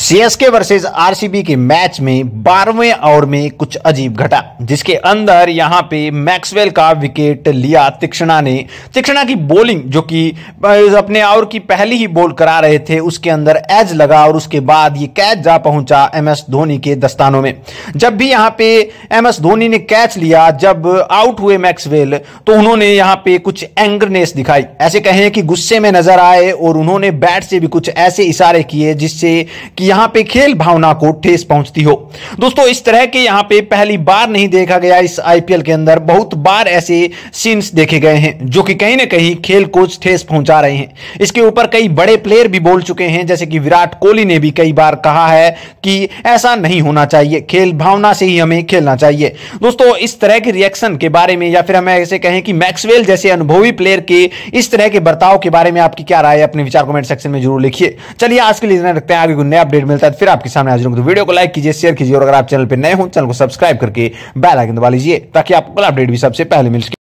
CSK versus RCB के match में बारहवें ओवर में कुछ अजीब घटा, जिसके अंदर यहाँ पे मैक्सवेल का विकेट लिया तीक्षणा ने। तीक्षणा की बॉलिंग जो कि अपने ओवर की पहली ही बॉल करा रहे थे, उसके अंदर एज लगा और उसके बाद ये कैच जा पहुँचा एम एस धोनी के दस्तानों में। जब भी यहाँ पे एम एस धोनी ने कैच लिया, जब आउट हुए मैक्सवेल तो उन्होंने यहाँ पे कुछ एंग्रनेस दिखाई। ऐसे कहें कि गुस्से में नज़र आए और उन्होंने बैट से भी कुछ ऐसे इशारे किए, जिससे कि यहाँ पे खेल भावना को ठेस पहुँचती हो। दोस्तों, इस तरह के यहाँ पे पहली बार नहीं देखा गया इस आईपीएल के अंदर। बहुत बार ऐसे सीन्स देखे गए हैं, जो कि कहीं ना कहीं खेल को ठेस पहुँचा रहे हैं। इसके ऊपर कई बड़े प्लेयर भी बोल चुके हैं, जैसे कि विराट कोहली ने भी कई बार कहा है कि ऐसा नहीं होना चाहिए, खेल भावना से ही हमें खेलना चाहिए। दोस्तों, इस तरह के रिएक्शन के बारे में, या फिर हमें ऐसे कहें कि मैक्सवेल जैसे अनुभवी प्लेयर के, इस तरह के बर्ताव के बारे में आपकी क्या राय है, अपने विचार कमेंट सेक्शन में ज़रूर लिखिए। चलिए, आज के लिए रखते हैं, आगे नए अपडेट मिलता है फिर आपके सामने आज तो वीडियो को लाइक कीजिए शेयर कीजिए, और अगर आप चैनल पर नए हो, चैनल को सब्सक्राइब करके बेल आइकन दबा लीजिए, ताकि आपको अपडेट भी सबसे पहले मिल सके।